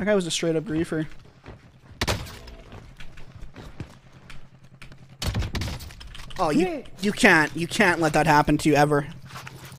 That guy was a straight up griefer. Oh, you you can't you can't let that happen to you ever.